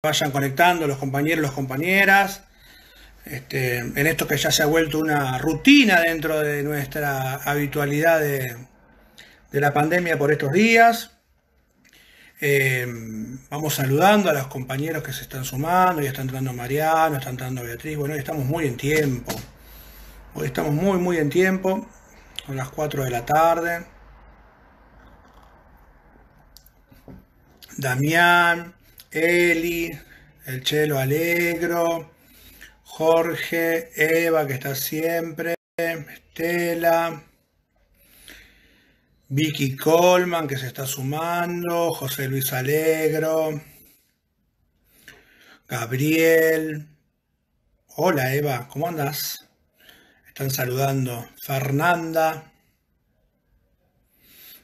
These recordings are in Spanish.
vayan conectando los compañeros, las compañeras. Este, en esto que ya se ha vuelto una rutina dentro de nuestra habitualidad de, la pandemia por estos días. Eh, vamos saludando a los compañeros que se están sumando, ya está entrando Mariano, está entrando Beatriz, bueno, hoy estamos muy en tiempo, hoy estamos muy, muy en tiempo, son las 4 de la tarde. Damián, Eli, el Chelo Alegro, Jorge, Eva, que está siempre, Estela, Vicky Colman, que se está sumando, José Luis Alegro, Gabriel. Hola Eva, ¿cómo andas? Están saludando. Fernanda.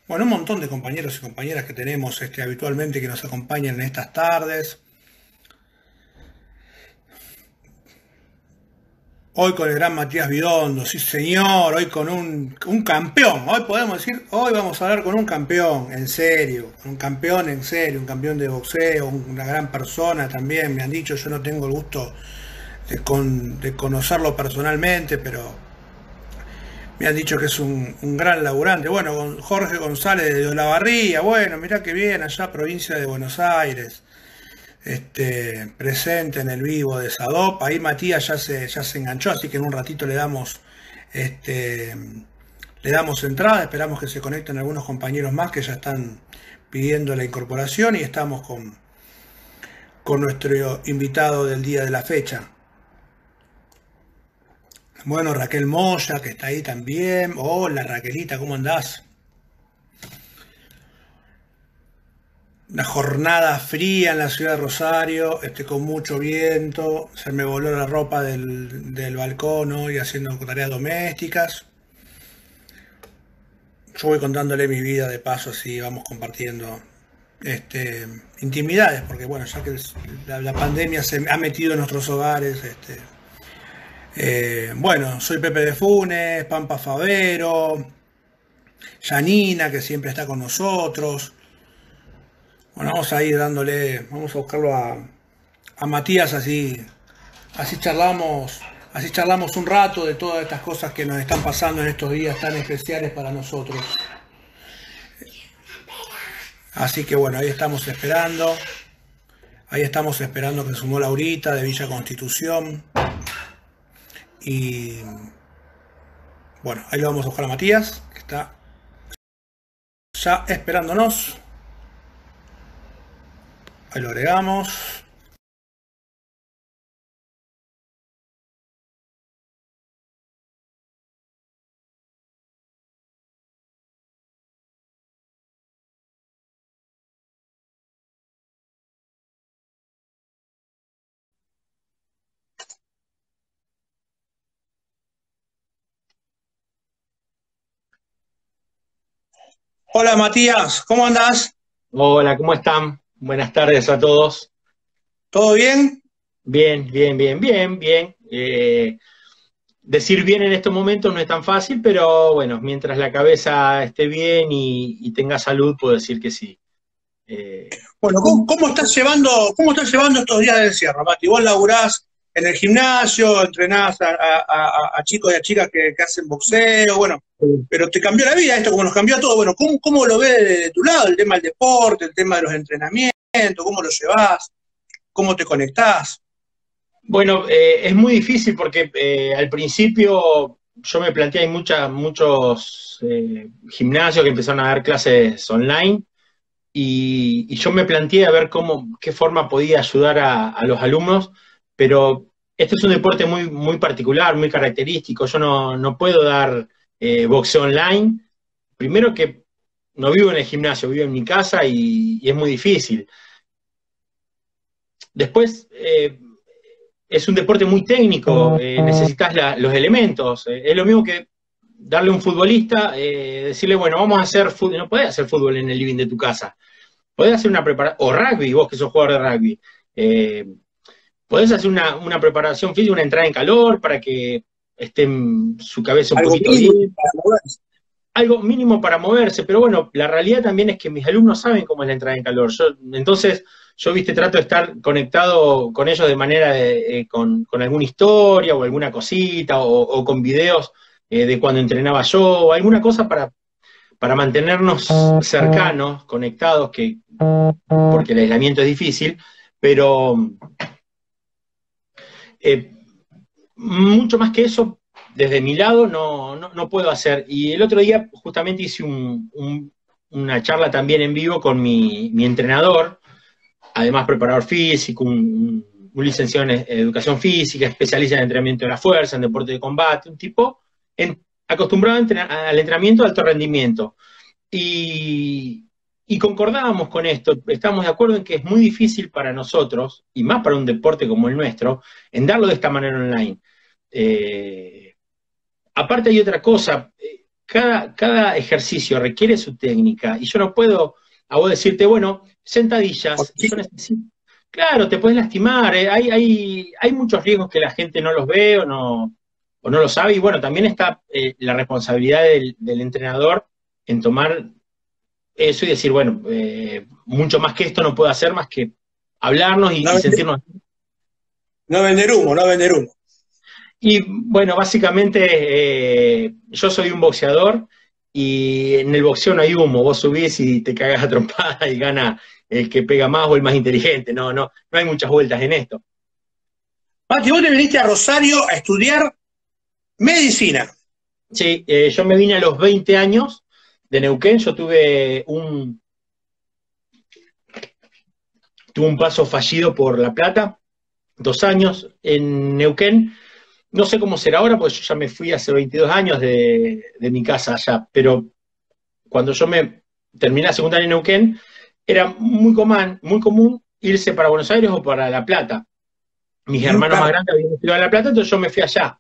Bueno, un montón de compañeros y compañeras que tenemos este, habitualmente que nos acompañan en estas tardes. Hoy con el gran Matías Bidondo, sí señor, hoy con un, campeón, hoy podemos decir, hoy vamos a hablar con un campeón, en serio, un campeón en serio, un campeón de boxeo, una gran persona también, me han dicho, yo no tengo el gusto de conocerlo personalmente, pero me han dicho que es un, gran laburante. Bueno, Jorge González de Olavarría, bueno, mirá que bien, allá provincia de Buenos Aires. Este, presente en el vivo de Sadop. Ahí Matías ya se, ya se enganchó, así que en un ratito le damos, este, le damos entrada. Esperamos que se conecten algunos compañeros más que ya están pidiendo la incorporación y estamos con, con nuestro invitado del día de la fecha. Bueno, Raquel Moya, que está ahí también. Hola, Raquelita, ¿cómo andás? Una jornada fría en la ciudad de Rosario, este, con mucho viento. Se me voló la ropa del, balcón hoy haciendo tareas domésticas. Yo voy contándole mi vida de paso, así vamos compartiendo este, intimidades, porque bueno, ya que la, pandemia se ha metido en nuestros hogares, este, eh, bueno, soy Pepe de Funes, Pampa Favero, Janina, que siempre está con nosotros. Bueno, vamos a ir dándole, vamos a buscarlo a, Matías, así, así charlamos, así charlamos un rato de todas estas cosas que nos están pasando en estos días tan especiales para nosotros. Así que bueno, ahí estamos esperando. Ahí estamos esperando que sumó Laurita de Villa Constitución. Y bueno, ahí lo vamos a buscar a Matías, que está ya esperándonos. Ahí lo agregamos. Hola Matías, ¿cómo andás? Hola, ¿cómo están? Buenas tardes a todos. ¿Todo bien? Bien, bien, bien, bien, bien. Eh, decir bien en estos momentos no es tan fácil, pero bueno, mientras la cabeza esté bien y, tenga salud, puedo decir que sí. Eh, bueno, ¿cómo, estás llevando, ¿cómo estás llevando estos días de encierro, Mati? Vos laburás en el gimnasio, entrenás a, chicos y a chicas que, hacen boxeo, bueno, pero te cambió la vida esto, como nos cambió todo. Bueno, ¿cómo, cómo lo ves de, tu lado? El tema del deporte, el tema de los entrenamientos, ¿cómo lo llevas? ¿Cómo te conectás? Bueno, eh, es muy difícil porque eh, al principio yo me planteé, hay muchas, muchos eh, gimnasios que empezaron a dar clases online y, yo me planteé a ver cómo, qué forma podía ayudar a los alumnos pero este es un deporte muy, muy particular, muy característico. Yo no, puedo dar eh, boxeo online. Primero que no vivo en el gimnasio, vivo en mi casa y, es muy difícil. Después, eh, es un deporte muy técnico, eh, necesitas los elementos. es lo mismo que darle a un futbolista, decirle, bueno, vamos a hacer fútbol. No podés hacer fútbol en el living de tu casa. Podés hacer una preparación, o rugby, vos que sos jugador de rugby podés hacer una, preparación física, una entrada en calor para que esté su cabeza un poquito bien. Algo mínimo para moverse, pero bueno, la realidad también es que mis alumnos saben cómo es la entrada en calor. entonces, yo, viste, trato de estar conectado con ellos de manera, eh, con, alguna historia o alguna cosita o, con videos eh, de cuando entrenaba yo o alguna cosa para, para mantenernos cercanos, conectados, que, porque el aislamiento es difícil, pero eh, mucho más que eso, desde mi lado, no, puedo hacer. Y el otro día justamente hice una charla también en vivo con mi, mi entrenador, además preparador físico, un, licenciado en educación física, especialista en entrenamiento de la fuerza, en deporte de combate, un tipo acostumbrado al entrenamiento de alto rendimiento. Y, y concordábamos con esto, estamos de acuerdo en que es muy difícil para nosotros, y más para un deporte como el nuestro, en darlo de esta manera online. Eh, aparte hay otra cosa, eh, cada, cada ejercicio requiere su técnica, y yo no puedo a vos decirte, bueno, sentadillas. claro, te puedes lastimar, eh, hay, hay, hay, muchos riesgos que la gente no los ve o no, o no lo sabe, y bueno, también está eh, la responsabilidad del, entrenador en tomar eso y decir, bueno, eh, mucho más que esto no puedo hacer más que hablarnos y, sentirnos. No vender humo, no vender humo. Y bueno, básicamente yo soy un boxeador y en el boxeo no hay humo, vos subís y te cagas a trompada y gana el que pega más o el más inteligente, no, no, no hay muchas vueltas en esto. Pati, vos te viniste a Rosario a estudiar medicina. Sí, eh, yo me vine a los 20 años de Neuquén, yo tuve un, tuve un paso fallido por La Plata, dos años en Neuquén, no sé cómo será ahora, porque yo ya me fui hace 22 años de, mi casa allá, pero cuando yo me terminé la secundaria en Neuquén, era muy común, muy común irse para Buenos Aires o para La Plata. Mis hermanos más grandes habían estudiado en La Plata, entonces yo me fui allá.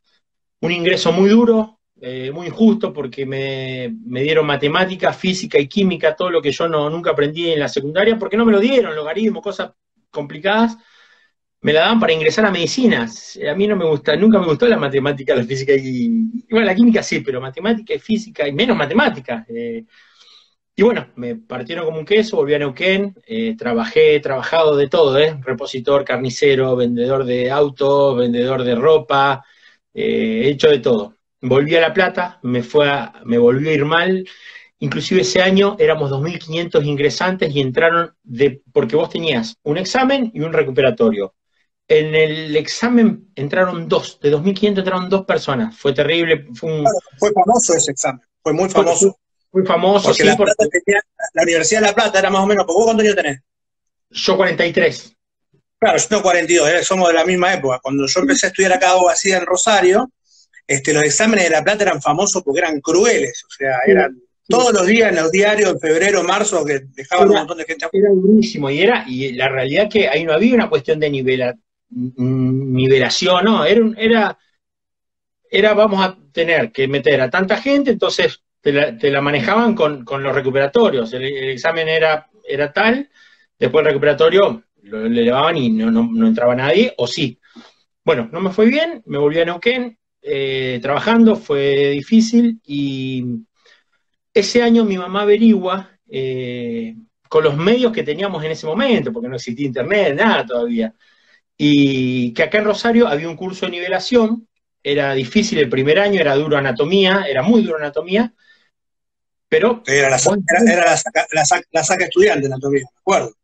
Un ingreso muy duro, eh, muy injusto, porque me, dieron matemática, física y química, todo lo que yo no, nunca aprendí en la secundaria, porque no me lo dieron, logaritmos, cosas complicadas me la daban para ingresar a medicina. A mí no me gusta, nunca me gustó la matemática, la física y, bueno, la química sí, pero matemática y física y menos matemática. Eh, y bueno, me partieron como un queso, volví a Neuquén, eh, trabajé, he trabajado de todo, ¿eh? Repositor, carnicero, vendedor de autos, vendedor de ropa, eh, he hecho de todo. Volví a La Plata, me, fue me volvió a ir mal, inclusive ese año éramos 2.500 ingresantes y entraron de, porque vos tenías un examen y un recuperatorio en el examen entraron dos, de 2.500 entraron dos personas. Fue terrible. Fue, fue famoso ese examen, fue muy famoso. muy famoso, porque la, Universidad de La Plata era más o menos, ¿vos cuántos años tenés? Yo 43. Claro, yo tengo 42, ¿eh? somos de la misma época. Cuando yo empecé a estudiar acá así en Rosario, este, los exámenes de La Plata eran famosos porque eran crueles, o sea, eran todos los días en los diarios, en febrero, marzo, que dejaban un montón de gente. Era durísimo, y era, y la realidad que ahí no había una cuestión de nivelación, no, era, era, era vamos a tener que meter a tanta gente, entonces te la, manejaban con, los recuperatorios, el, examen era, era tal, después el recuperatorio lo elevaban y no, no, entraba nadie, o sí. Bueno, no me fue bien, me volví a Neuquén, eh, trabajando, fue difícil y ese año mi mamá averigua eh, con los medios que teníamos en ese momento, porque no existía internet, nada todavía, y que acá en Rosario había un curso de nivelación, era difícil el primer año, era duro anatomía, era muy duro anatomía, pero... Era la, era, la, saca, estudiante de anatomía, me acuerdo.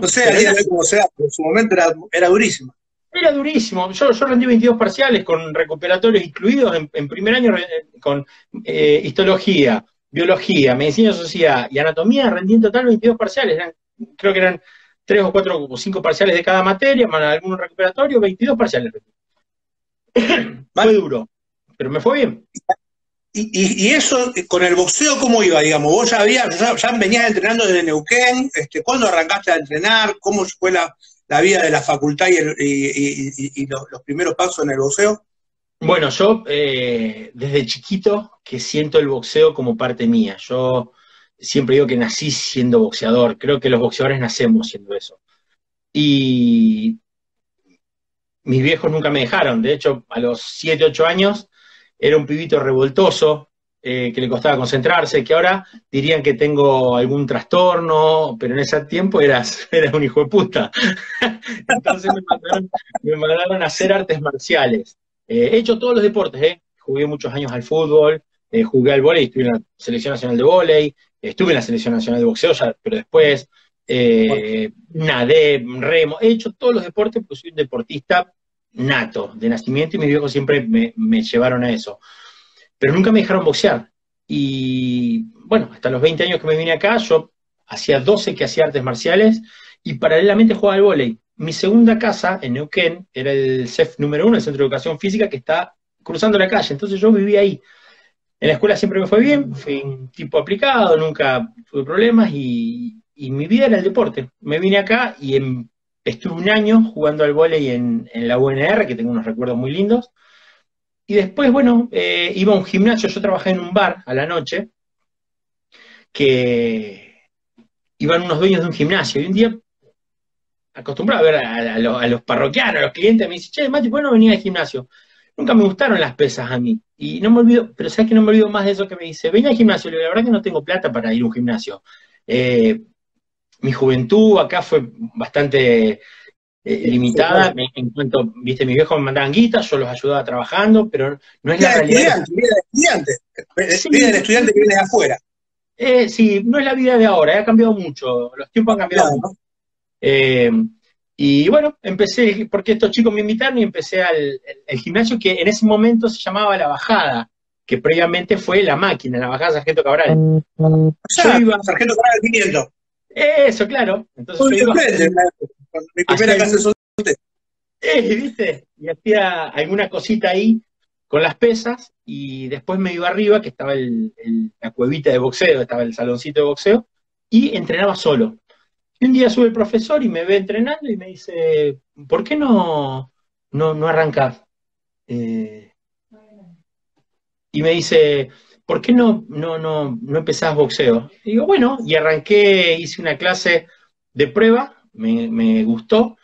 no sé a día de cómo sea, pero en su momento era, era durísimo. Era durísimo. Yo, yo rendí 22 parciales con recuperatorios incluidos en, primer año con eh, histología, biología, medicina social y anatomía, rendí en total 22 parciales. creo que eran tres o cuatro o cinco parciales de cada materia, más algunos recuperatorios, 22 parciales. fue duro, pero me fue bien. Y, eso, con el boxeo, ¿cómo iba? Digamos, vos ya, habías, ya, venías entrenando desde Neuquén, este, ¿cuándo arrancaste a entrenar? ¿Cómo fue la, vida de la facultad y, los, primeros pasos en el boxeo? Bueno, yo eh, desde chiquito que siento el boxeo como parte mía. Yo siempre digo que nací siendo boxeador, creo que los boxeadores nacemos siendo eso. Y mis viejos nunca me dejaron, de hecho, a los 7, 8 años era un pibito revoltoso, eh, que le costaba concentrarse, que ahora dirían que tengo algún trastorno, pero en ese tiempo eras, un hijo de puta. Entonces me mandaron, a hacer artes marciales. Eh, he hecho todos los deportes, ¿eh? jugué muchos años al fútbol, eh, jugué al vóley, estuve en la selección nacional de vóley, estuve en la selección nacional de boxeo, pero después nadé, remo, he hecho todos los deportes porque soy un deportista nato, de nacimiento, y mis viejos siempre me, llevaron a eso. Pero nunca me dejaron boxear. Y bueno, hasta los 20 años que me vine acá, yo hacía 12 que hacía artes marciales y paralelamente jugaba al vóley. Mi segunda casa en Neuquén era el CEF número uno, el Centro de Educación Física, que está cruzando la calle. Entonces yo vivía ahí. En la escuela siempre me fue bien, fui un tipo aplicado, nunca tuve problemas y, mi vida era el deporte. Me vine acá y estuve un año jugando al vóley en, la UNR, que tengo unos recuerdos muy lindos. Y después, bueno, eh, iba a un gimnasio, yo trabajé en un bar a la noche, que iban unos dueños de un gimnasio, y un día, acostumbrado a ver a, los, parroquianos, a los clientes, me dice, che, Mati, ¿por qué no venía al gimnasio? Nunca me gustaron las pesas a mí. Y no me olvido, pero sabes que no me olvido más de eso que me dice, ven al gimnasio. Le digo, la verdad que no tengo plata para ir a un gimnasio. Eh, mi juventud acá fue bastante eh, limitada. En cuanto, viste, mis viejos me mandaban guitas, yo los ayudaba trabajando, pero no es la, realidad. Vida de estudiante, vida del estudiante que viene de afuera. Eh, sí, no es la vida de ahora, ha cambiado mucho, los tiempos han cambiado mucho. Y bueno, empecé, porque estos chicos me invitaron y empecé al gimnasio que en ese momento se llamaba La Bajada, que previamente fue La Máquina, La Bajada Sargento Cabral. yo iba, Sargento Cabral 500. Eso, claro. Entonces yo iba, mi primera clase de eh, ¿viste? Y hacía alguna cosita ahí con las pesas y después me iba arriba, que estaba el, la cuevita de boxeo, estaba el saloncito de boxeo, y entrenaba solo. Y un día sube el profesor y me ve entrenando y me dice, ¿por qué no, no, no arrancas? Eh, y me dice, ¿por qué no, no, no, no empezás boxeo? Y digo, bueno, y arranqué, hice una clase de prueba, me, gustó,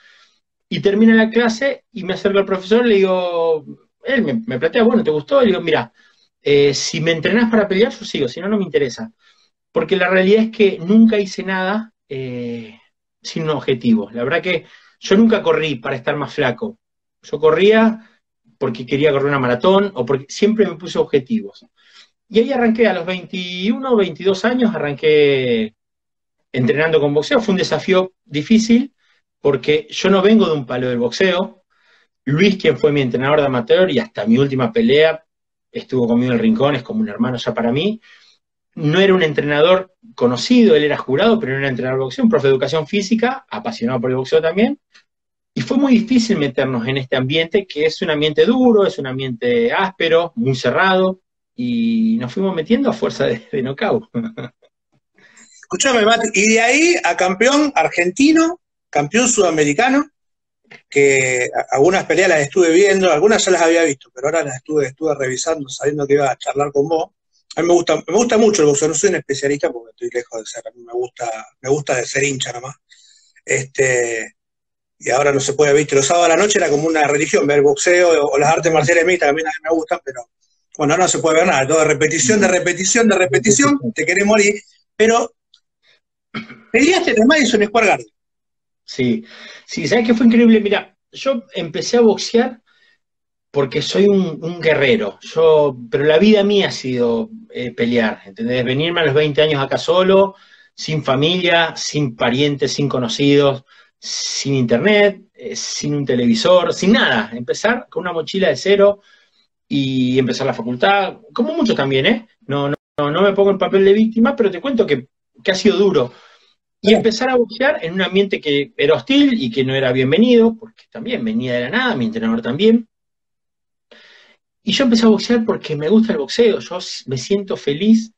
y termina la clase y me acerco al profesor, le digo, él me, plantea, bueno, ¿te gustó? Y le digo, mira, eh, si me entrenás para pelear, yo sigo, si no, no me interesa. Porque la realidad es que nunca hice nada eh, sin un objetivo. La verdad que yo nunca corrí para estar más flaco. Yo corría porque quería correr una maratón o porque siempre me puse objetivos. Y ahí arranqué a los 21, 22 años, arranqué entrenando con boxeo. Fue un desafío difícil porque yo no vengo de un palo del boxeo. Luis, quien fue mi entrenador de amateur y hasta mi última pelea, estuvo conmigo en el rincón, es como un hermano ya para mí no era un entrenador conocido, él era jurado, pero no era entrenador de boxeo, un profe de educación física, apasionado por el boxeo también. Y fue muy difícil meternos en este ambiente, que es un ambiente duro, es un ambiente áspero, muy cerrado, y nos fuimos metiendo a fuerza de, de. Escúchame, Mati, y de ahí a campeón argentino, campeón sudamericano, que algunas peleas las estuve viendo, algunas ya las había visto, pero ahora las estuve, estuve revisando, sabiendo que iba a charlar con vos. A mí me gusta, me gusta mucho el boxeo, no soy un especialista porque estoy lejos de ser, a mí me gusta, me gusta de ser hincha nomás. Este, y ahora no se puede, viste, los sábados a la noche era como una religión, ver boxeo o, las artes marciales mixtas, a mí me gustan, pero bueno, no se puede ver nada, todo de repetición, de repetición, de repetición, te querés morir, pero peleaste en el Madison Square Garden. Sí, sí, ¿sabes qué fue increíble? Mira, yo empecé a boxear porque soy un, guerrero, yo, pero la vida mía ha sido eh, pelear, ¿entendés? Venirme a los 20 años acá solo, sin familia, sin parientes, sin conocidos, sin internet, eh, sin un televisor, sin nada. Empezar con una mochila de cero y empezar la facultad, como muchos también, ¿eh? No, no, no me pongo en papel de víctima, pero te cuento que, que ha sido duro. Y empezar a boxear en un ambiente que era hostil y que no era bienvenido, porque también venía de la nada, mi entrenador también. Y yo empecé a boxear porque me gusta el boxeo, yo me siento feliz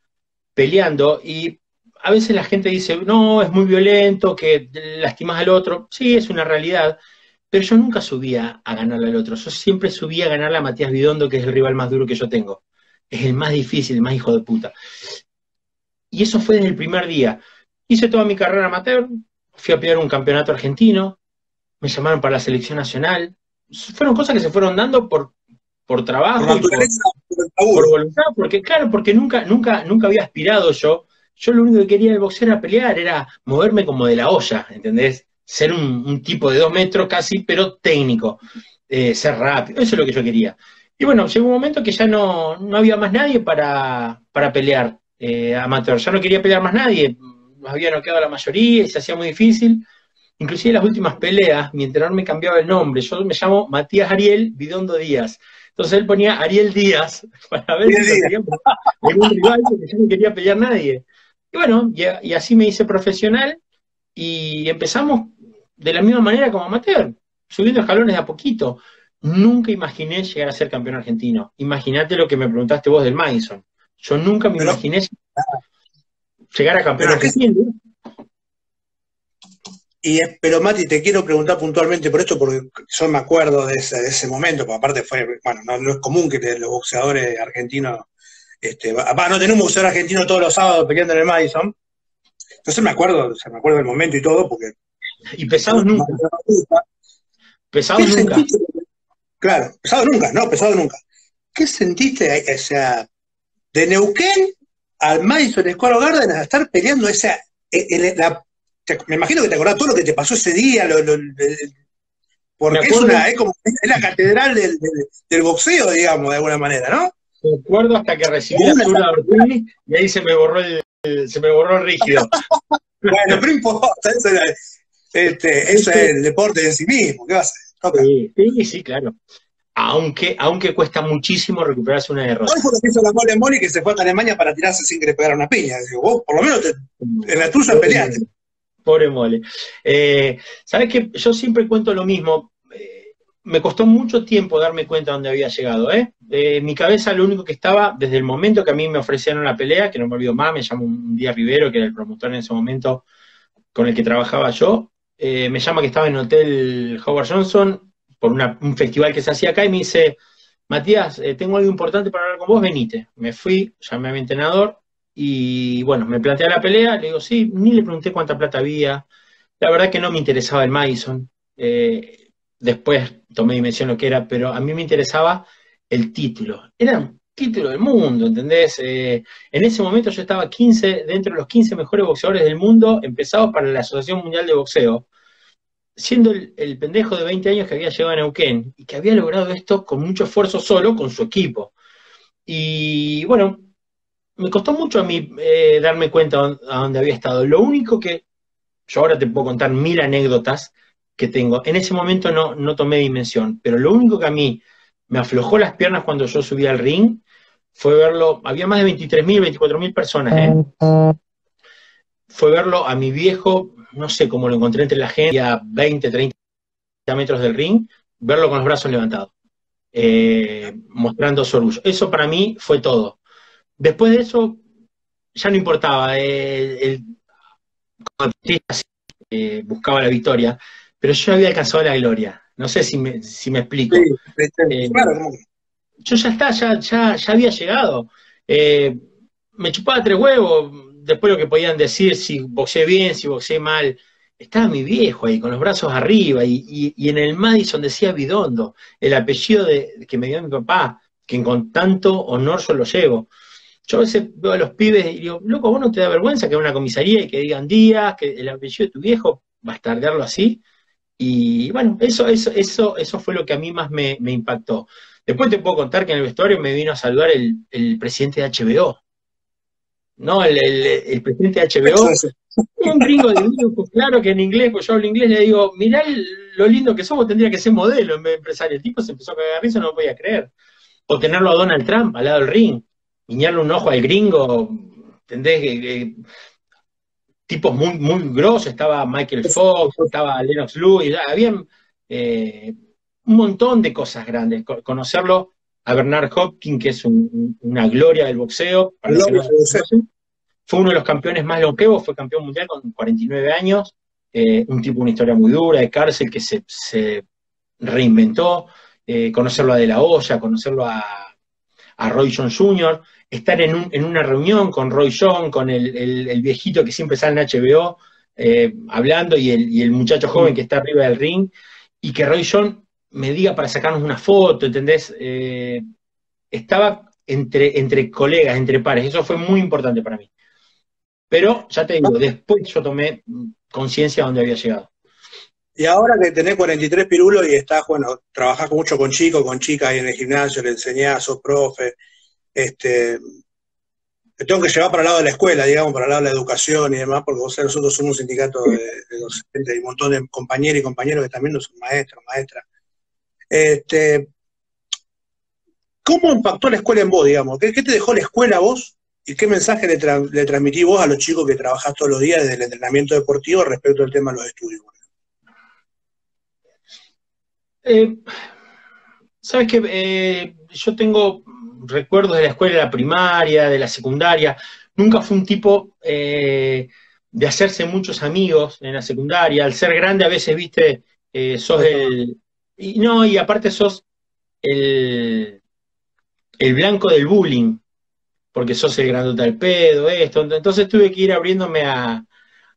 peleando y a veces la gente dice, no, es muy violento, que lastimas al otro. Sí, es una realidad, pero yo nunca subía a ganarle al otro, yo siempre subía a ganarle a Matías Bidondo, que es el rival más duro que yo tengo. Es el más difícil, el más hijo de puta. Y eso fue desde el primer día. Hice toda mi carrera amateur, fui a pelear un campeonato argentino, me llamaron para la selección nacional. Fueron cosas que se fueron dando por por trabajo, por, por, voluntad, porque claro, porque nunca, nunca, nunca había aspirado yo. Yo lo único que quería del boxeo era pelear, era moverme como de la olla, ¿entendés? Ser un, tipo de dos metros casi, pero técnico, eh, ser rápido, eso es lo que yo quería. Y bueno, llegó un momento que ya no, no había más nadie para, para pelear eh, amateur, ya no quería pelear más nadie, había noqueado la mayoría y se hacía muy difícil. Inclusive las últimas peleas, mi entrenador me cambiaba el nombre. Yo me llamo Matías Ariel Bidondo Díaz. Entonces él ponía Ariel Díaz para ver si rival porque yo no quería pelear nadie. Y bueno, y, así me hice profesional y empezamos de la misma manera como amateur, subiendo escalones de a poquito. Nunca imaginé llegar a ser campeón argentino. Imagínate lo que me preguntaste vos del Madison. Yo nunca me imaginé llegar a campeón argentino. Y, pero Mati, te quiero preguntar puntualmente por esto, porque yo me acuerdo de ese, momento, porque aparte fue, bueno, no, es común que los boxeadores argentinos, este, no tenemos un boxeador argentino todos los sábados peleando en el Madison. Entonces me acuerdo, me acuerdo del momento y todo, porque... Y pesados nunca. Pesados nunca. Claro, pesado nunca, no, pesado nunca. ¿Qué sentiste, o sea, de Neuquén al Madison Square Garden a estar peleando esa, la me imagino que te acordás todo lo que te pasó ese día, porque es, una, es, como, es la catedral del, del, boxeo, digamos, de alguna manera, ¿no? Me acuerdo hasta que recibí la de y ahí se me borró el, se me borró el rígido. bueno, pero importa, eso, este, eso es el deporte en sí mismo, ¿qué va a hacer? Sí, sí, sí, claro. Aunque, aunque cuesta muchísimo recuperarse una derrota. No fue lo que hizo la Mole Moli que se fue a Alemania para tirarse sin que le pegara una piña. Digo, vos por lo menos te, en la tuya peleaste. Pobre mole. Eh, Sabes que yo siempre cuento lo mismo. Eh, me costó mucho tiempo darme cuenta de dónde había llegado. ¿eh? En mi cabeza lo único que estaba, desde el momento que a mí me ofrecieron la pelea, que no me olvido más, me llamó un día Rivero, que era el promotor en ese momento con el que trabajaba yo, eh, me llama que estaba en el Hotel Howard Johnson por un festival que se hacía acá y me dice, Matías, tengo algo importante para hablar con vos, venite. Me fui, llamé a mi entrenador, y bueno, me planteé la pelea, le digo, sí, ni le pregunté cuánta plata había. La verdad que no me interesaba el Madison. Eh, después tomé dimensión lo que era, pero a mí me interesaba el título. Era un título del mundo, ¿entendés? Eh, en ese momento yo estaba 15, dentro de los 15 mejores boxeadores del mundo, empezados para la Asociación Mundial de Boxeo, siendo el, el, pendejo de 20 años que había llegado a Neuquén y que había logrado esto con mucho esfuerzo solo con su equipo. Y bueno, me costó mucho a mí eh, darme cuenta a dónde había estado. Lo único que, yo ahora te puedo contar mil anécdotas que tengo, en ese momento no, no tomé dimensión, pero lo único que a mí me aflojó las piernas cuando yo subí al ring fue verlo, había más de 23.000, 24.000 personas, ¿eh? fue verlo a mi viejo, no sé cómo lo encontré entre la gente, a 20, 30 metros del ring, verlo con los brazos levantados, eh, mostrando su orgullo. Eso para mí fue todo. Después de eso, ya no importaba. Eh, eh, buscaba la victoria, pero yo había alcanzado la gloria. No sé si me, si me explico. Yo ya está, ya, ya, ya había llegado. me chupaba tres huevos, después lo que podían decir, si boxeé bien, si boxeé mal. Estaba mi viejo ahí, con los brazos arriba, y, en el Madison decía Bidondo, el apellido de, que me dio mi papá, que con tanto honor yo lo llevo. Yo a veces veo a los pibes y digo, loco, ¿vos no te da vergüenza que en una comisaría y que digan días, que el apellido de tu viejo, bastardearlo así? Y bueno, eso, eso, eso, eso fue lo que a mí más me, impactó. Después te puedo contar que en el vestuario me vino a saludar el, presidente de HBO. No, el, presidente de HBO. Un gringo de claro que en inglés, pues yo hablo inglés, le digo, mirá lo lindo que somos, tendría que ser modelo en vez de empresario. El tipo se empezó a cagar risa, no lo podía creer. O tenerlo a Donald Trump al lado del ring guiñarle un ojo al gringo, ¿entendés? tipos muy, muy grosos, estaba Michael Fox, estaba Lennox Lewis, había eh, un montón de cosas grandes. Conocerlo a Bernard Hopkins, que es una gloria del boxeo, fue uno de los campeones más longevos, fue campeón mundial con 49 años, eh, un tipo, una historia muy dura de cárcel que se, reinventó, eh, conocerlo a De La Hoya, conocerlo a, a Roy John Jr., estar en, en una reunión con Roy John, con el, viejito que siempre sale en HBO, eh, hablando, y el, muchacho joven que está arriba del ring, y que Roy John me diga para sacarnos una foto, ¿entendés? Eh, estaba entre, entre colegas, entre pares, eso fue muy importante para mí. Pero ya te digo, después yo tomé conciencia de dónde había llegado. Y ahora que tenés 43 pirulos y estás, bueno, trabajás mucho con chicos, con chicas ahí en el gimnasio, le enseñás, sos profe, este, te tengo que llevar para el lado de la escuela, digamos, para el lado de la educación y demás, porque vos nosotros somos un sindicato de, docentes y un montón de compañeros y compañeros que también no son maestros, maestras. Este, ¿Cómo impactó la escuela en vos, digamos? ¿Qué, te dejó la escuela a vos y qué mensaje le, le transmití vos a los chicos que trabajás todos los días desde el entrenamiento deportivo respecto al tema de los estudios? Eh, Sabes que eh, yo tengo recuerdos de la escuela, de la primaria, de la secundaria. Nunca fui un tipo eh, de hacerse muchos amigos en la secundaria. Al ser grande, a veces, viste, sos el. Y no, y aparte sos el, el blanco del bullying, porque sos el grandote al pedo, esto. Entonces tuve que ir abriéndome a.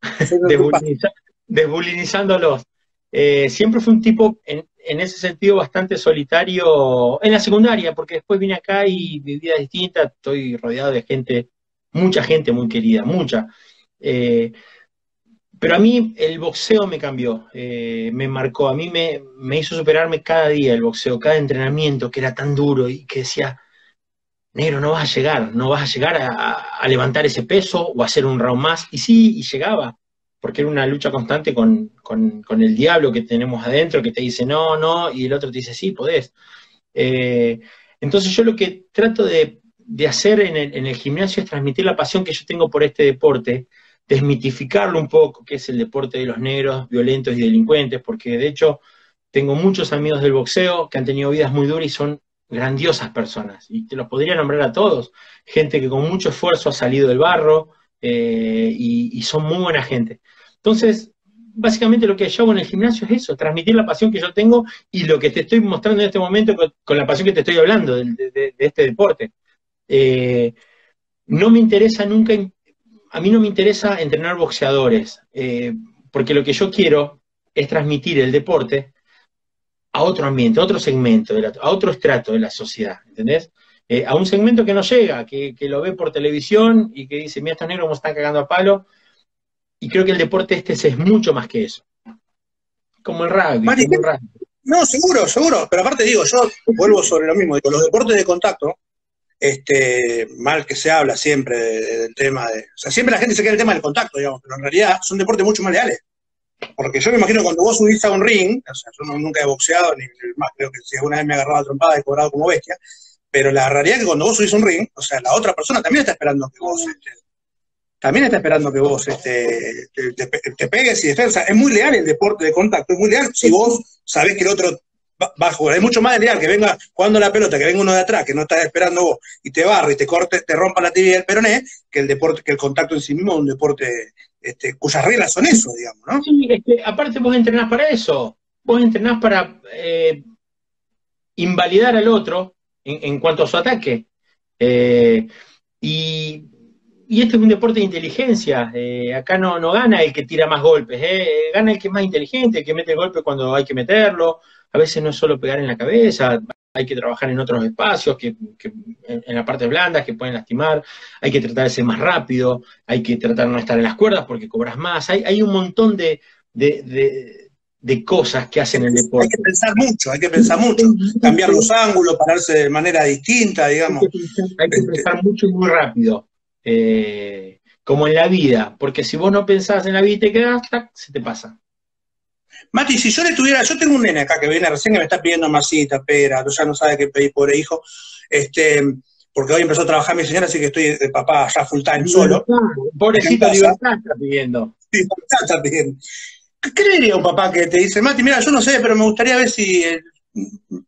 desbulinizándolos. siempre fui un tipo, en, en ese sentido bastante solitario en la secundaria, porque después vine acá y mi vida es distinta, estoy rodeado de gente, mucha gente muy querida, mucha. Eh, pero a mí el boxeo me cambió, eh, me marcó, a mí me, me, hizo superarme cada día el boxeo, cada entrenamiento que era tan duro y que decía, negro, no vas a llegar, no vas a llegar a, levantar ese peso o a hacer un round más. Y sí, y llegaba porque era una lucha constante con, el diablo que tenemos adentro, que te dice no, no, y el otro te dice sí, podés. Eh, entonces yo lo que trato de, hacer en el, gimnasio es transmitir la pasión que yo tengo por este deporte, desmitificarlo un poco, que es el deporte de los negros, violentos y delincuentes, porque de hecho tengo muchos amigos del boxeo que han tenido vidas muy duras y son grandiosas personas, y te los podría nombrar a todos, gente que con mucho esfuerzo ha salido del barro, eh, y, son muy buena gente. Entonces, básicamente lo que yo hago en el gimnasio es eso, transmitir la pasión que yo tengo y lo que te estoy mostrando en este momento con, la pasión que te estoy hablando de, este deporte. Eh, no me interesa nunca, a mí no me interesa entrenar boxeadores, eh, porque lo que yo quiero es transmitir el deporte a otro ambiente, a otro segmento, a otro estrato de la sociedad, ¿entendés? Eh, a un segmento que no llega, que, lo ve por televisión y que dice, mira, estos negros cómo están cagando a palo, y creo que el deporte este es mucho más que eso. Como el rugby. No, seguro, seguro. Pero aparte digo, yo vuelvo sobre lo mismo. Digo, los deportes de contacto, este, mal que se habla siempre del tema de. O sea, siempre la gente se queda el tema del contacto, digamos, pero en realidad son deportes mucho más leales. Porque yo me imagino cuando vos subís a un ring, o sea, yo nunca he boxeado, ni más creo que si alguna vez me he agarrado a trompada he cobrado como bestia, pero la realidad es que cuando vos subís un ring, o sea, la otra persona también está esperando que vos este, también está esperando que vos este, te, pegues y defensa. Es muy leal el deporte de contacto, es muy leal si vos sabés que el otro jugar. Es mucho más leal que venga jugando la pelota, que venga uno de atrás, que no está esperando vos, y te barre y te corte, te rompa la tibia del peroné, que el deporte, que el contacto en sí mismo es un deporte este, cuyas reglas son eso, digamos, ¿no? Sí, es aparte vos entrenás para eso. Vos entrenás para eh, invalidar al otro en, cuanto a su ataque. Eh, y este es un deporte de inteligencia. Eh, acá no, no gana el que tira más golpes, gana el que es más inteligente, el que mete el golpe cuando hay que meterlo. A veces no es solo pegar en la cabeza, hay que trabajar en otros espacios, que, en, la parte blanda, que pueden lastimar. Hay que tratar de ser más rápido, hay que tratar de no estar en las cuerdas porque cobras más. Hay, hay un montón de, de, cosas que hacen el deporte. Hay que pensar mucho, hay que pensar mucho. Cambiar los ángulos, pararse de manera distinta, digamos. Hay que, pensar mucho y muy rápido. Eh, como en la vida, porque si vos no pensás en la vida y te quedás, se te pasa. Mati, si yo le tuviera, yo tengo un nene acá que viene recién que me está pidiendo masita, pera, ya no sabe qué pedir, pobre hijo, este, porque hoy empezó a trabajar mi señora, así que estoy de papá ya full time solo. Pobrecito libertad está pidiendo. Está pidiendo. ¿Qué le diría a un papá que te dice, Mati, mira, yo no sé, pero me gustaría ver si eh,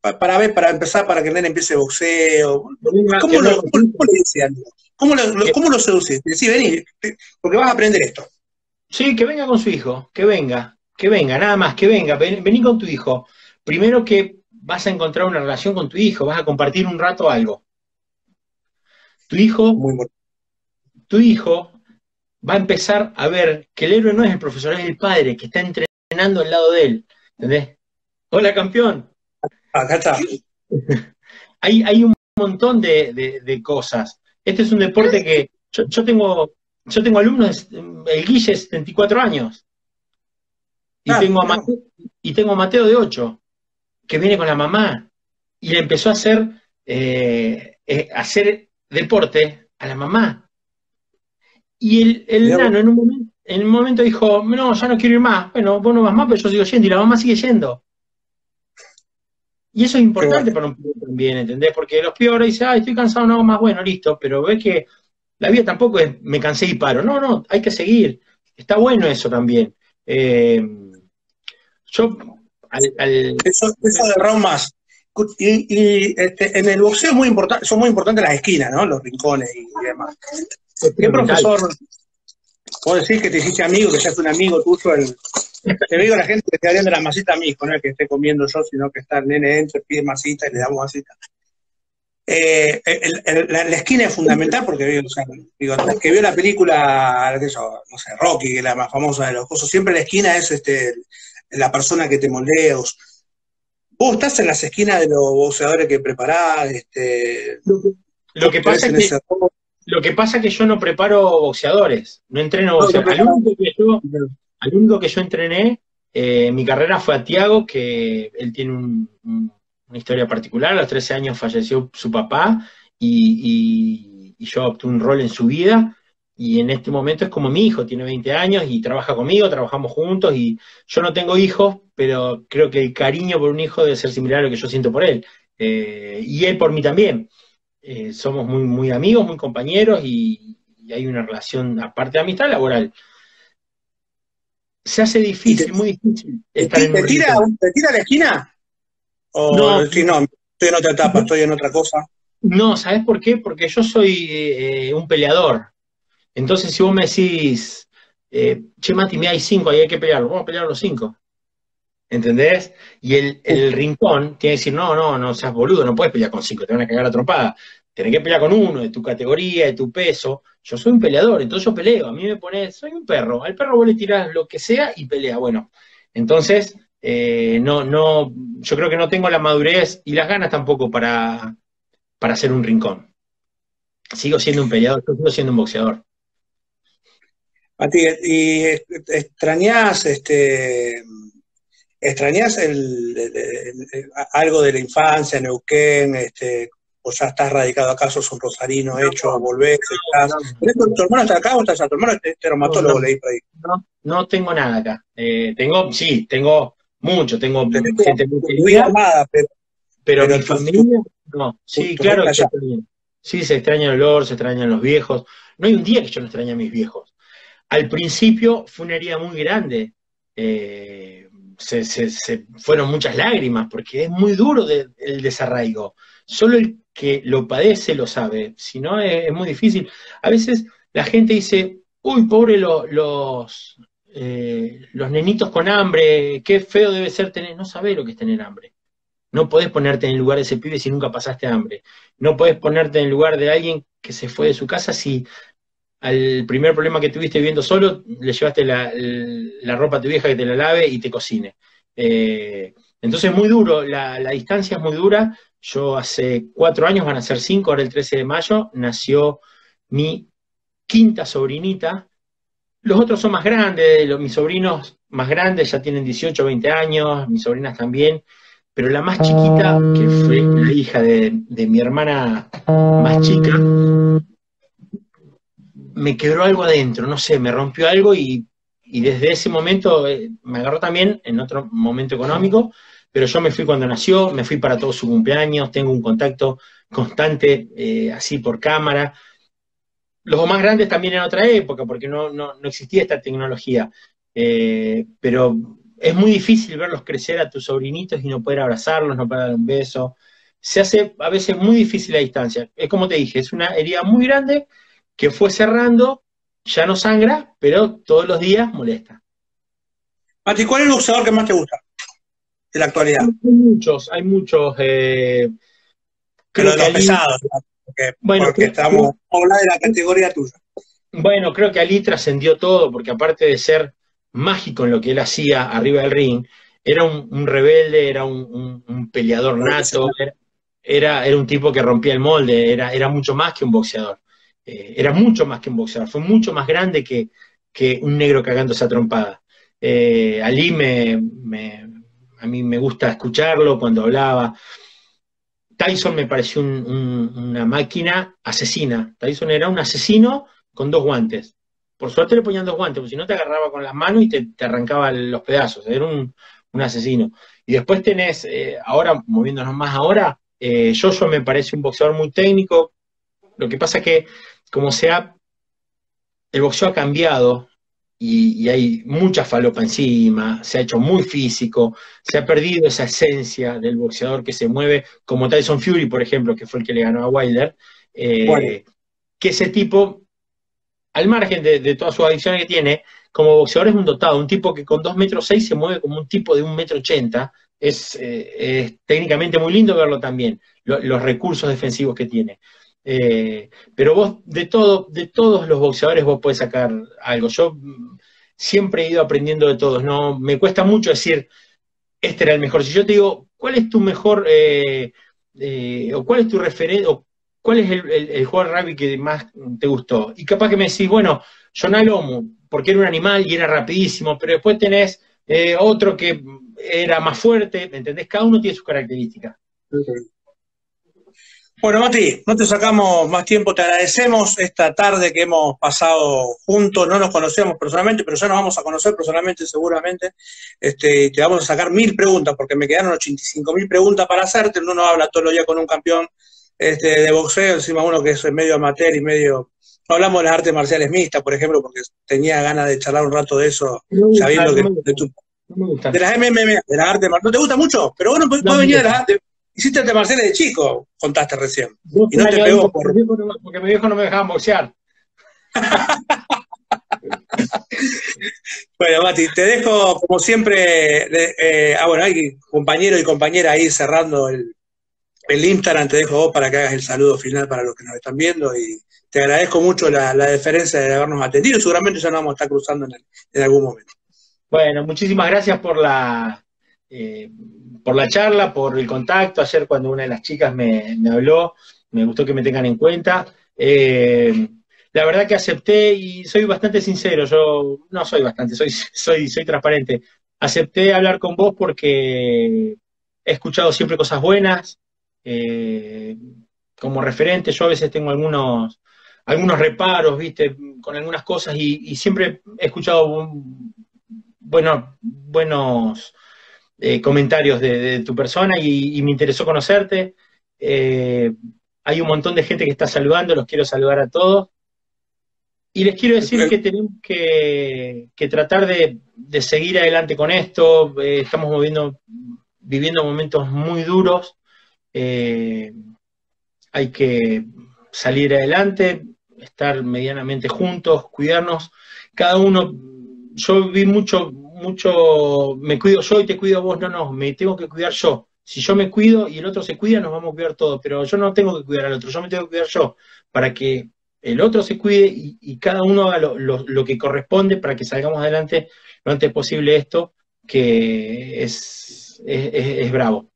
para ver, para empezar, para que el nene empiece boxeo. ¿Cómo, lo, le dice ¿Cómo lo, cómo lo seducís? Decís, vení, porque vas a aprender esto. Sí, que venga con su hijo, que venga, que venga, nada más, que venga, vení con tu hijo. Primero que vas a encontrar una relación con tu hijo, vas a compartir un rato algo. Tu hijo, tu hijo va a empezar a ver que el héroe no es el profesor, es el padre que está entrenando al lado de él. ¿Entendés? Hola, campeón. Acá está. hay, hay un montón de, cosas. Este es un deporte que yo, tengo yo tengo alumnos, el Guille es 74 años. Y, ah, tengo a Mateo, y tengo a Mateo de 8, que viene con la mamá. Y le empezó a hacer, eh, eh, hacer deporte a la mamá. Y el, el nano en un, momento, en un momento dijo, no, ya no quiero ir más. Bueno, vos no vas más, pero yo sigo yendo. Y la mamá sigue yendo. Y eso es importante para un pibe también, ¿entendés? Porque los pibes ahora dicen, ay, estoy cansado, no hago más, bueno, listo, pero ves que la vida tampoco es me cansé y paro. No, no, hay que seguir. Está bueno eso también. Eh, yo, Eso, de más. Y, este, en el boxeo es muy importante, son muy importantes las esquinas, ¿no? Los rincones y, demás. ¿Qué profesor? Vos decís que te hiciste amigo, que ya es un amigo tuyo, el, te digo a la gente que te de la masita a mí, no es que esté comiendo yo, sino que está el nene entra, pide masita y le damos masita. Eh, la, esquina es fundamental porque o sea, digo, que vio la película, no sé, Rocky, que es la más famosa de los cosas, siempre la esquina es este, la persona que te moldea. Vos estás en las esquinas de los boxeadores que preparás. Este, lo, que, pasa es que, lo que pasa que yo no preparo boxeadores, no entreno boxeadores. Al único que yo entrené, eh, mi carrera fue a Tiago, que él tiene una historia particular. A los 13 años falleció su papá y, yo obtuve un rol en su vida. Y en este momento es como mi hijo, tiene 20 años y trabaja conmigo, trabajamos juntos. Y yo no tengo hijos, pero creo que el cariño por un hijo debe ser similar a lo que yo siento por él. Eh, y él por mí también. Eh, somos muy, muy amigos, muy compañeros y, y hay una relación, aparte de amistad, laboral se hace difícil, muy difícil. ¿Te, tira, a la esquina? ¿O no, si no, estoy en otra etapa, estoy en otra cosa? No, ¿sabes por qué? Porque yo soy eh, un peleador. Entonces, si vos me decís, eh, che, Mati, me hay cinco, ahí hay que pelear, vamos a pelear los cinco. ¿Entendés? Y el, el, rincón tiene que decir, no, no, no seas boludo, no puedes pelear con cinco, te van a cagar a trompada. Tenés que pelear con uno de tu categoría, de tu peso. Yo soy un peleador, entonces yo peleo. A mí me pones, soy un perro. Al perro vos le tirás lo que sea y pelea. Bueno, entonces, eh, no, no, yo creo que no tengo la madurez y las ganas tampoco para, para ser un rincón. Sigo siendo un peleador, sigo siendo un boxeador. Mati, ¿y extrañás este extrañás algo de la infancia, Neuquén, este, o ya estás radicado acá, sos un rosarino hecho, volvés, estás... ¿Tu hermano está acá o estás allá? ¿Tu hermano es traumatólogo, leí por ahí? No, no tengo nada acá. Eh, tengo, sí, tengo mucho, tengo gente muy querida, pero, pero, mi familia, no. Sí, claro que se Sí, se extraña el olor, se extrañan los viejos. No hay un día que yo no extrañe a mis viejos. Al principio fue una herida muy grande. Eh, se, se, fueron muchas lágrimas porque es muy duro el desarraigo. Solo el que lo padece lo sabe, si no es, muy difícil. A veces la gente dice, uy, pobre los, eh, los nenitos con hambre, qué feo debe ser tener, no sabe lo que es tener hambre. No podés ponerte en el lugar de ese pibe si nunca pasaste hambre. No podés ponerte en el lugar de alguien que se fue de su casa si al primer problema que tuviste viviendo solo le llevaste la, ropa a tu vieja que te la lave y te cocine. Eh, entonces es muy duro, la, distancia es muy dura, yo hace cuatro años, van a ser cinco, ahora el 13 de mayo, nació mi quinta sobrinita. Los otros son más grandes, mis sobrinos más grandes ya tienen 18, 20 años, mis sobrinas también, pero la más chiquita, que fue la hija de, mi hermana más chica, me quebró algo adentro, no sé, me rompió algo y, y desde ese momento eh, me agarró también en otro momento económico, pero yo me fui cuando nació, me fui para todo su cumpleaños, tengo un contacto constante eh, así por cámara. Los más grandes también en otra época, porque no, existía esta tecnología, eh, pero es muy difícil verlos crecer a tus sobrinitos y no poder abrazarlos, no poder dar un beso. Se hace a veces muy difícil la distancia. Es como te dije, es una herida muy grande que fue cerrando, ya no sangra, pero todos los días molesta. Mati, ¿cuál es el boxeador que más te gusta? de la actualidad? Hay muchos, hay muchos. Eh, creo que pesados, porque, bueno, porque estamos hablando de la categoría tuya. Bueno, creo que Ali trascendió todo, porque aparte de ser mágico en lo que él hacía arriba del ring, era un, rebelde, era un, peleador nato, era, era, un tipo que rompía el molde, era, era mucho más que un boxeador. Eh, era mucho más que un boxeador, fue mucho más grande que, que un negro cagando esa trompada. Eh, Ali me, a mí me gusta escucharlo cuando hablaba. Tyson me pareció una máquina asesina. Tyson era un asesino con dos guantes. Por suerte le ponían dos guantes, porque si no te agarraba con las manos y te, arrancaba los pedazos. Era un, asesino. Y después tenés, eh, ahora, moviéndonos más ahora, eh, Joshua me parece un boxeador muy técnico. Lo que pasa que, como sea, el boxeo ha cambiado y, hay mucha falopa encima, se ha hecho muy físico, se ha perdido esa esencia del boxeador que se mueve, como Tyson Fury, por ejemplo, que fue el que le ganó a Wilder, eh, que ese tipo, al margen de, todas sus adicciones que tiene, como boxeador es un dotado, un tipo que con 2 metros 6 se mueve como un tipo de 1 metro 80, es, eh, es técnicamente muy lindo verlo también, los recursos defensivos que tiene. Eh, pero vos, de todo, de todos los boxeadores, vos podés sacar algo. Yo mm, siempre he ido aprendiendo de todos, ¿no? Me cuesta mucho decir, este era el mejor. Si yo te digo, ¿cuál es tu mejor, eh, eh, o cuál es tu referente, o cuál es el, jugador rugby que más te gustó? Y capaz que me decís, bueno, John Alomu, porque era un animal y era rapidísimo, pero después tenés otro que era más fuerte, ¿me entendés? Cada uno tiene sus características. Bueno, Mati, no te sacamos más tiempo, te agradecemos esta tarde que hemos pasado juntos, no nos conocemos personalmente, pero ya nos vamos a conocer personalmente seguramente, este, te vamos a sacar mil preguntas, porque me quedaron 85 mil preguntas para hacerte, uno habla todos los días con un campeón este, de boxeo, encima uno que es medio amateur y medio... No hablamos de las artes marciales mixtas, por ejemplo, porque tenía ganas de charlar un rato de eso, sabiendo que... De, tu, de las MMM, de las artes marciales. ¿No te gusta mucho? Pero bueno, puedes venir de las artes Hiciste arte marciales de chico, contaste recién. y no te pegó por... Porque mi viejo no me dejaba boxear. bueno, Mati, te dejo como siempre. Eh, ah, bueno, hay compañero y compañera ahí cerrando el, Instagram. Te dejo vos para que hagas el saludo final para los que nos están viendo. Y te agradezco mucho la, deferencia de habernos atendido. Seguramente ya nos vamos a estar cruzando en, algún momento. Bueno, muchísimas gracias por la. Eh, por la charla, por el contacto. Ayer cuando una de las chicas me, habló, me gustó que me tengan en cuenta. Eh, la verdad que acepté y soy bastante sincero, yo no soy bastante, soy, soy, soy transparente. Acepté hablar con vos porque he escuchado siempre cosas buenas. Eh, como referente, yo a veces tengo algunos, algunos reparos, viste, con algunas cosas y, siempre he escuchado bueno, buenos eh, comentarios de, tu persona y, me interesó conocerte. Eh, hay un montón de gente que está saludando, los quiero saludar a todos. Y les quiero decir que tenemos que, tratar de, seguir adelante con esto. Eh, estamos moviendo, viviendo momentos muy duros. hay que salir adelante, estar medianamente juntos, cuidarnos. Cada uno, yo vi mucho, mucho, me cuido yo y te cuido vos, no, no, me tengo que cuidar yo. Si yo me cuido y el otro se cuida, nos vamos a cuidar todos, pero yo no tengo que cuidar al otro, yo me tengo que cuidar yo, para que el otro se cuide y, cada uno haga lo, que corresponde para que salgamos adelante lo antes posible esto, que es, es, bravo.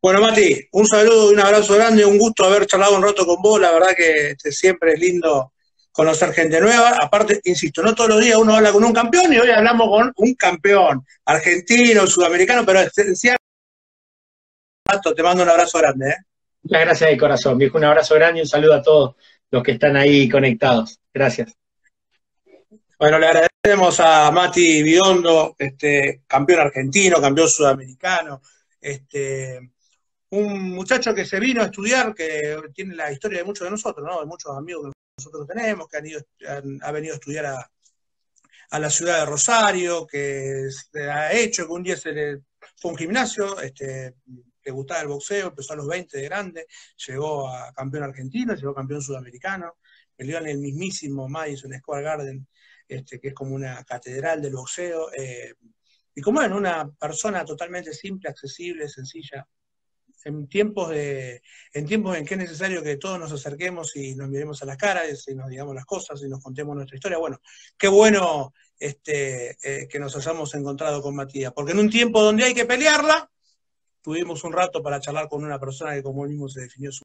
Bueno, Mati, un saludo y un abrazo grande, un gusto haber charlado un rato con vos, la verdad que este, siempre es lindo conocer gente nueva. Aparte, insisto, no todos los días uno habla con un campeón y hoy hablamos con un campeón argentino, sudamericano, pero esencial. Te mando un abrazo grande. ¿eh? Muchas gracias de corazón, viejo. Un abrazo grande y un saludo a todos los que están ahí conectados. Gracias. Bueno, le agradecemos a Mati Biondo, este, campeón argentino, campeón sudamericano, este, un muchacho que se vino a estudiar, que tiene la historia de muchos de nosotros, ¿no? de muchos amigos nosotros tenemos, que han, ido, ha venido a estudiar a, la ciudad de Rosario, que se ha hecho, que un día se le fue un gimnasio, este, le gustaba el boxeo, empezó a los 20 de grande, llegó a campeón argentino, llegó a campeón sudamericano, peleó en el mismísimo Madison Square Garden, este, que es como una catedral del boxeo, eh, y como en una persona totalmente simple, accesible, sencilla, en tiempos de, en tiempos en que es necesario que todos nos acerquemos y nos miremos a las caras y nos digamos las cosas y nos contemos nuestra historia. Bueno, qué bueno este, eh, que nos hayamos encontrado con Matías, porque en un tiempo donde hay que pelearla, tuvimos un rato para charlar con una persona que como mismo se definió su